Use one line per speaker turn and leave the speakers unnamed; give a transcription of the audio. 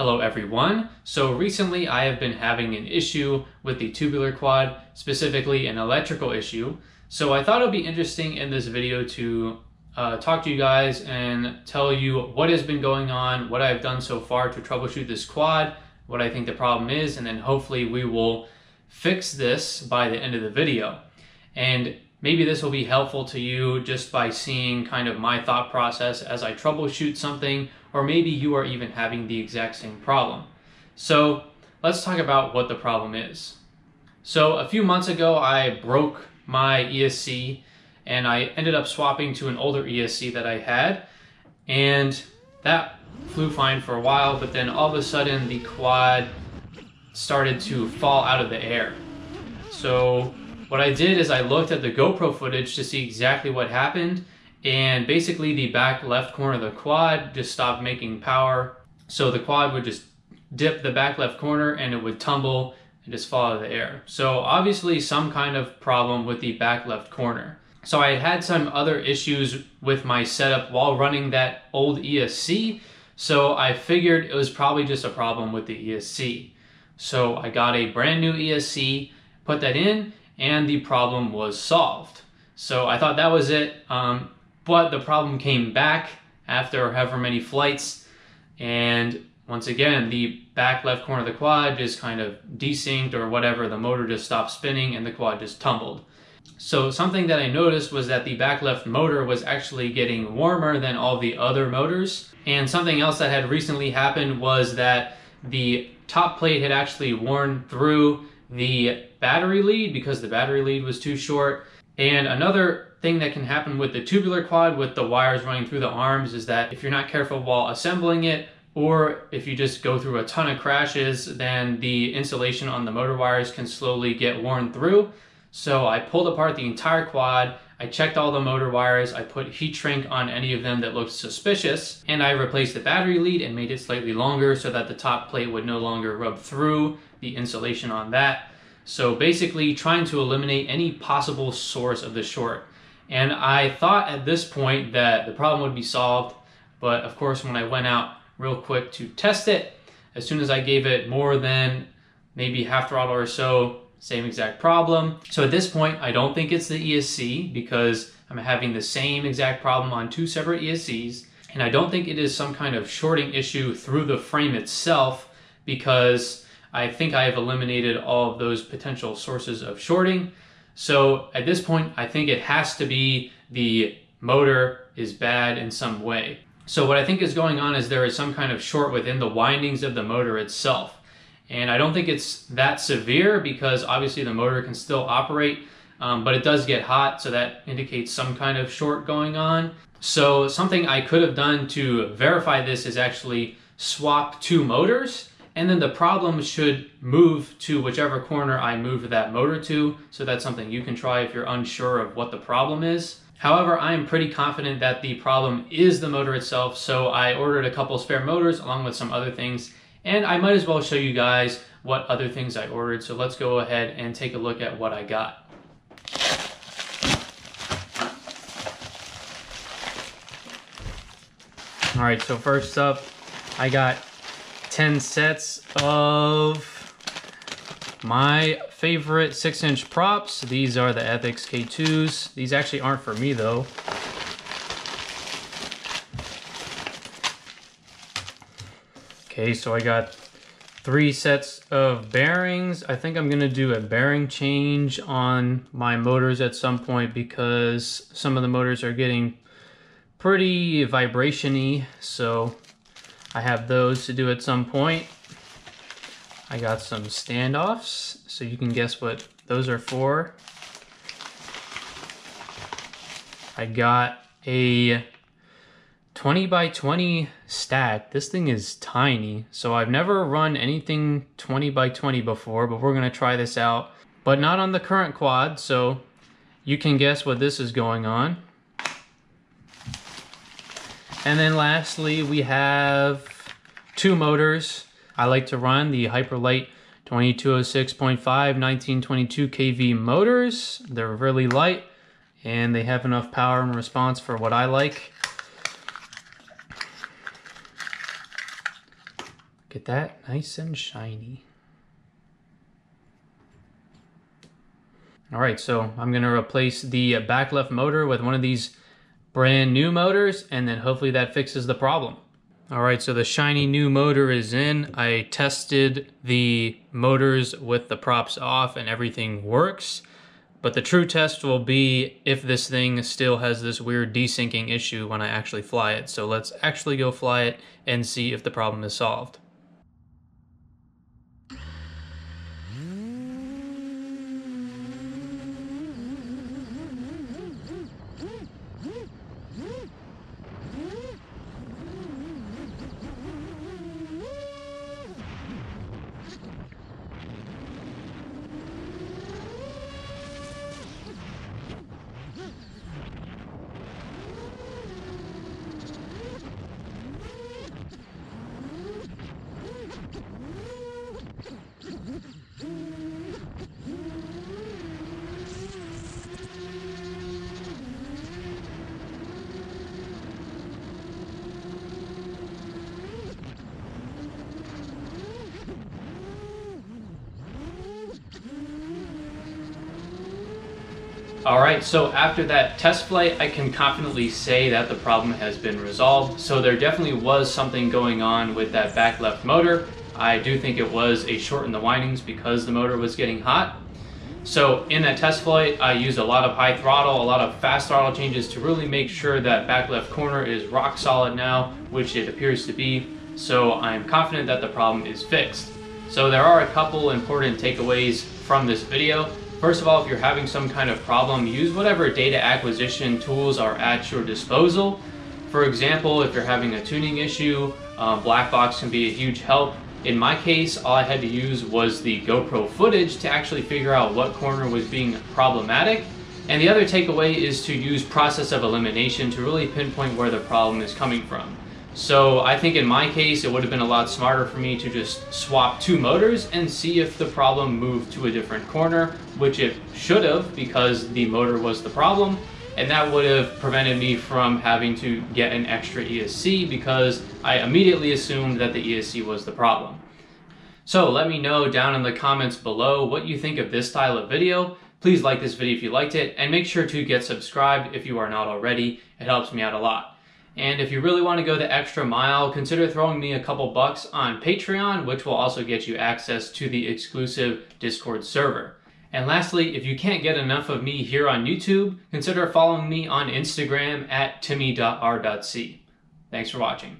Hello everyone. So recently I have been having an issue with the tubular quad, specifically an electrical issue. So I thought it would be interesting in this video to uh, talk to you guys and tell you what has been going on, what I've done so far to troubleshoot this quad, what I think the problem is, and then hopefully we will fix this by the end of the video. And maybe this will be helpful to you just by seeing kind of my thought process as I troubleshoot something, or maybe you are even having the exact same problem. So let's talk about what the problem is. So a few months ago, I broke my ESC and I ended up swapping to an older ESC that I had and that flew fine for a while, but then all of a sudden the quad started to fall out of the air. So what I did is I looked at the GoPro footage to see exactly what happened and basically the back left corner of the quad just stopped making power. So the quad would just dip the back left corner and it would tumble and just fall out of the air. So obviously some kind of problem with the back left corner. So I had some other issues with my setup while running that old ESC. So I figured it was probably just a problem with the ESC. So I got a brand new ESC, put that in, and the problem was solved. So I thought that was it. Um, but the problem came back after however many flights. And once again, the back left corner of the quad just kind of desynced or whatever. The motor just stopped spinning and the quad just tumbled. So something that I noticed was that the back left motor was actually getting warmer than all the other motors. And something else that had recently happened was that the top plate had actually worn through the battery lead because the battery lead was too short. And another thing that can happen with the tubular quad with the wires running through the arms is that if you're not careful while assembling it, or if you just go through a ton of crashes, then the insulation on the motor wires can slowly get worn through. So I pulled apart the entire quad, I checked all the motor wires, I put heat shrink on any of them that looked suspicious, and I replaced the battery lead and made it slightly longer so that the top plate would no longer rub through the insulation on that. So basically trying to eliminate any possible source of the short. And I thought at this point that the problem would be solved, but of course when I went out real quick to test it, as soon as I gave it more than maybe half throttle or so, same exact problem. So at this point, I don't think it's the ESC because I'm having the same exact problem on two separate ESCs. And I don't think it is some kind of shorting issue through the frame itself because I think I have eliminated all of those potential sources of shorting. So at this point, I think it has to be the motor is bad in some way. So what I think is going on is there is some kind of short within the windings of the motor itself. And I don't think it's that severe because obviously the motor can still operate, um, but it does get hot, so that indicates some kind of short going on. So something I could have done to verify this is actually swap two motors and then the problem should move to whichever corner I move that motor to. So that's something you can try if you're unsure of what the problem is. However, I am pretty confident that the problem is the motor itself. So I ordered a couple spare motors along with some other things. And I might as well show you guys what other things I ordered. So let's go ahead and take a look at what I got. All right, so first up, I got 10 sets of my favorite 6-inch props. These are the Ethix K2s. These actually aren't for me though. Okay, so I got three sets of bearings. I think I'm gonna do a bearing change on my motors at some point because some of the motors are getting pretty vibration-y, so I have those to do at some point. I got some standoffs, so you can guess what those are for. I got a 20 by 20 stack. This thing is tiny, so I've never run anything 20 by 20 before, but we're gonna try this out. But not on the current quad, so you can guess what this is going on. And then lastly, we have two motors. I like to run the Hyperlite 2206.5 1922 kV motors. They're really light and they have enough power and response for what I like. Get that nice and shiny. All right, so I'm gonna replace the back left motor with one of these brand new motors and then hopefully that fixes the problem. All right, so the shiny new motor is in. I tested the motors with the props off and everything works. But the true test will be if this thing still has this weird desyncing issue when I actually fly it. So let's actually go fly it and see if the problem is solved. Alright, so after that test flight, I can confidently say that the problem has been resolved. So there definitely was something going on with that back left motor. I do think it was a short in the windings because the motor was getting hot. So in that test flight, I used a lot of high throttle, a lot of fast throttle changes to really make sure that back left corner is rock solid now, which it appears to be. So I'm confident that the problem is fixed. So there are a couple important takeaways from this video. First of all, if you're having some kind of problem, use whatever data acquisition tools are at your disposal. For example, if you're having a tuning issue, uh, Blackbox can be a huge help. In my case, all I had to use was the GoPro footage to actually figure out what corner was being problematic. And the other takeaway is to use process of elimination to really pinpoint where the problem is coming from. So I think in my case, it would have been a lot smarter for me to just swap two motors and see if the problem moved to a different corner, which it should have because the motor was the problem. And that would have prevented me from having to get an extra ESC because I immediately assumed that the ESC was the problem. So let me know down in the comments below what you think of this style of video. Please like this video if you liked it and make sure to get subscribed if you are not already. It helps me out a lot. And if you really want to go the extra mile, consider throwing me a couple bucks on Patreon, which will also get you access to the exclusive Discord server. And lastly, if you can't get enough of me here on YouTube, consider following me on Instagram at timmy.r.c. Thanks for watching.